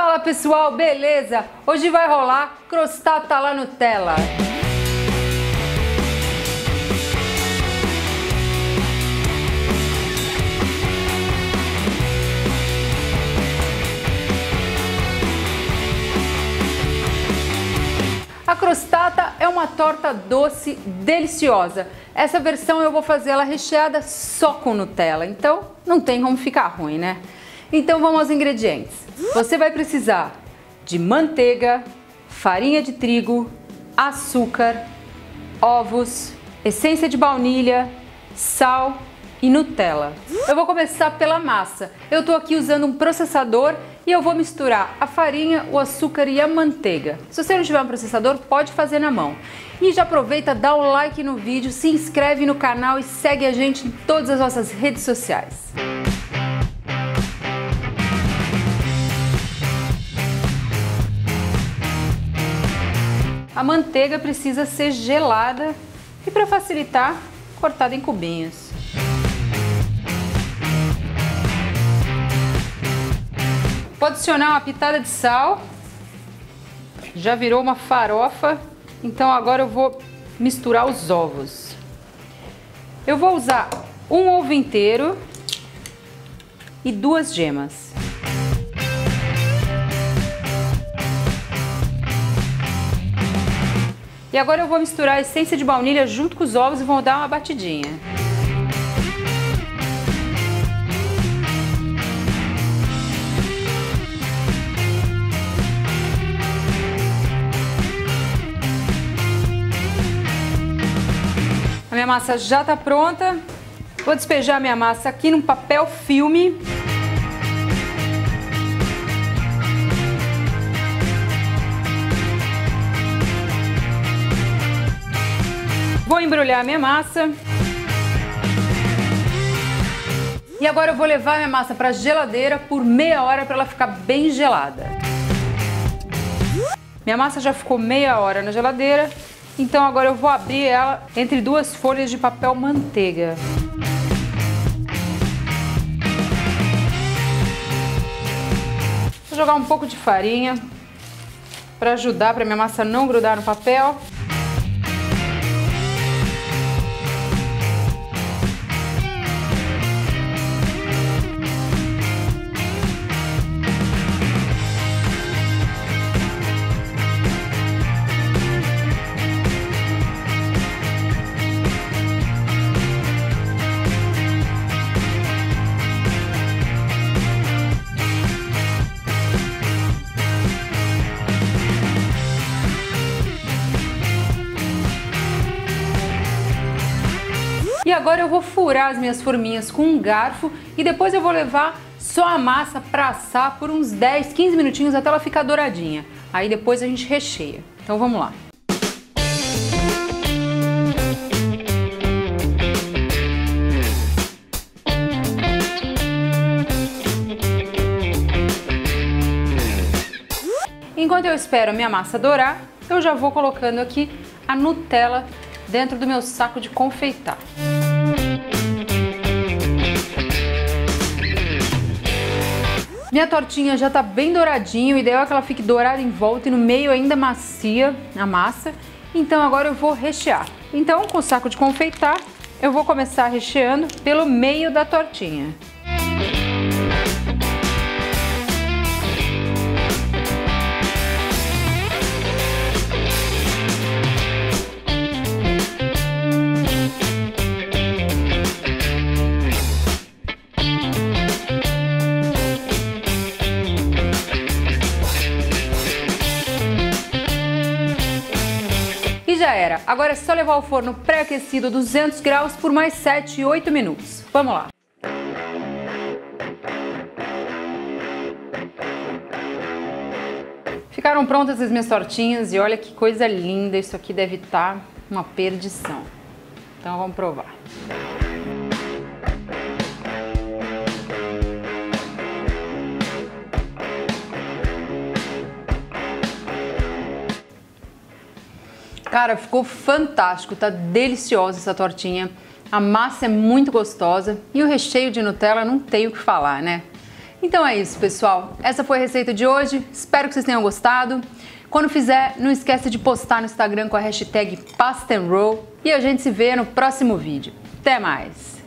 Fala pessoal, beleza? Hoje vai rolar crostata lá Nutella. A crostata é uma torta doce deliciosa. Essa versão eu vou fazer ela recheada só com Nutella, então não tem como ficar ruim, né? Então vamos aos ingredientes. Você vai precisar de manteiga, farinha de trigo, açúcar, ovos, essência de baunilha, sal e Nutella. Eu vou começar pela massa. Eu estou aqui usando um processador e eu vou misturar a farinha, o açúcar e a manteiga. Se você não tiver um processador, pode fazer na mão. E já aproveita, dá o like no vídeo, se inscreve no canal e segue a gente em todas as nossas redes sociais. A manteiga precisa ser gelada e para facilitar, cortada em cubinhos. Vou adicionar uma pitada de sal. Já virou uma farofa. Então agora eu vou misturar os ovos. Eu vou usar um ovo inteiro e duas gemas. E agora eu vou misturar a essência de baunilha junto com os ovos e vou dar uma batidinha. minha massa já está pronta. Vou despejar minha massa aqui num papel filme. Embrulhar minha massa. E agora eu vou levar minha massa para a geladeira por meia hora para ela ficar bem gelada. Minha massa já ficou meia hora na geladeira. Então agora eu vou abrir ela entre duas folhas de papel manteiga. Vou jogar um pouco de farinha para ajudar para minha massa não grudar no papel. E agora eu vou furar as minhas forminhas com um garfo e depois eu vou levar só a massa para assar por uns 10, 15 minutinhos até ela ficar douradinha. Aí depois a gente recheia. Então vamos lá. Enquanto eu espero a minha massa dourar, eu já vou colocando aqui a Nutella dentro do meu saco de confeitar. Minha tortinha já tá bem douradinho, o ideal é que ela fique dourada em volta e no meio ainda macia a massa. Então agora eu vou rechear. Então com o saco de confeitar, eu vou começar recheando pelo meio da tortinha. Já era. Agora é só levar ao forno pré-aquecido 200 graus por mais 7, 8 minutos. Vamos lá. Ficaram prontas as minhas tortinhas e olha que coisa linda, isso aqui deve estar tá uma perdição. Então vamos provar. Cara, ficou fantástico, tá deliciosa essa tortinha. A massa é muito gostosa e o recheio de Nutella não tem o que falar, né? Então é isso, pessoal. Essa foi a receita de hoje. Espero que vocês tenham gostado. Quando fizer, não esqueça de postar no Instagram com a hashtag PastaRoll e a gente se vê no próximo vídeo. Até mais!